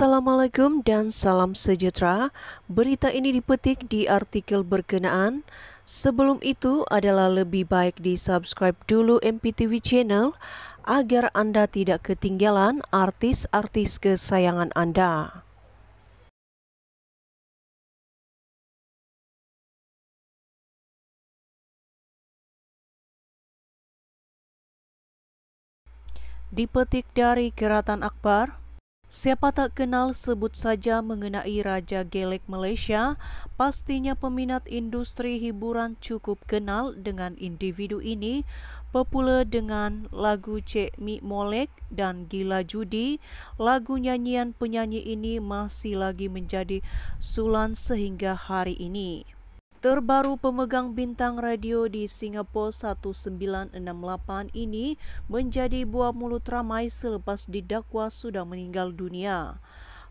Assalamualaikum dan salam sejahtera. Berita ini dipetik di artikel berkenaan. Sebelum itu adalah lebih baik di subscribe dulu MPTV channel agar Anda tidak ketinggalan artis-artis kesayangan Anda. Dipetik dari Keratan Akbar, Siapa tak kenal sebut saja mengenai Raja Gelek Malaysia, pastinya peminat industri hiburan cukup kenal dengan individu ini, populer dengan lagu Cik Mi Molek dan Gila Judi. Lagu nyanyian penyanyi ini masih lagi menjadi sulan sehingga hari ini. Terbaru pemegang bintang radio di Singapura 1968 ini menjadi buah mulut ramai selepas didakwa sudah meninggal dunia.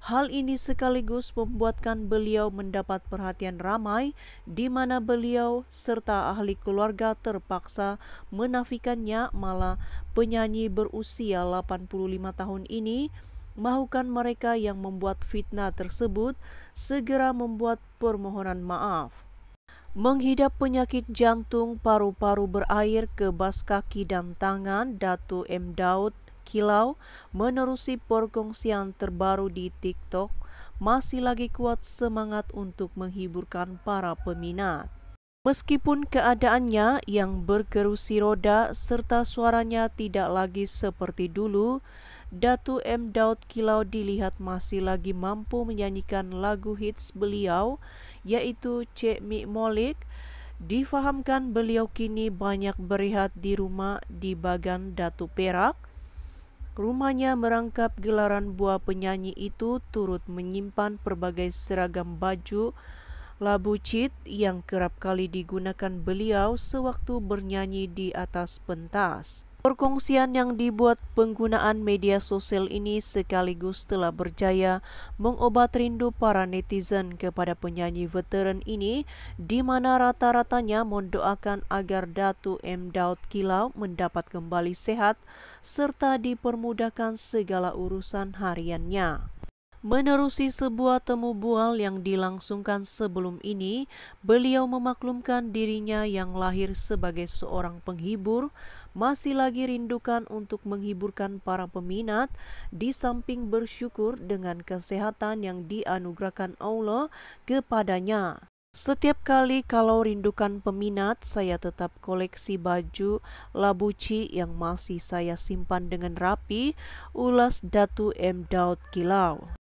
Hal ini sekaligus membuatkan beliau mendapat perhatian ramai di mana beliau serta ahli keluarga terpaksa menafikannya malah penyanyi berusia 85 tahun ini mahukan mereka yang membuat fitnah tersebut segera membuat permohonan maaf menghidap penyakit jantung paru-paru berair ke bas kaki dan tangan Datu M. Daud Kilau menerusi perkongsian terbaru di TikTok masih lagi kuat semangat untuk menghiburkan para peminat. Meskipun keadaannya yang berkerusi roda serta suaranya tidak lagi seperti dulu, Datu M. Daud Kilau dilihat masih lagi mampu menyanyikan lagu hits beliau yaitu Cik Mi Molik. Difahamkan beliau kini banyak berehat di rumah di Bagan Datu Perak. Rumahnya merangkap gelaran buah penyanyi itu turut menyimpan pelbagai seragam baju labu cit yang kerap kali digunakan beliau sewaktu bernyanyi di atas pentas. Perkongsian yang dibuat penggunaan media sosial ini sekaligus telah berjaya mengobat rindu para netizen kepada penyanyi veteran ini di mana rata-ratanya mendoakan agar Datu M. Daud Kilau mendapat kembali sehat serta dipermudahkan segala urusan hariannya. Menerusi sebuah temu bual yang dilangsungkan sebelum ini, beliau memaklumkan dirinya yang lahir sebagai seorang penghibur, masih lagi rindukan untuk menghiburkan para peminat di samping bersyukur dengan kesehatan yang dianugerahkan Allah kepadanya. Setiap kali kalau rindukan peminat, saya tetap koleksi baju labuci yang masih saya simpan dengan rapi, ulas Datu M. Daud Kilau.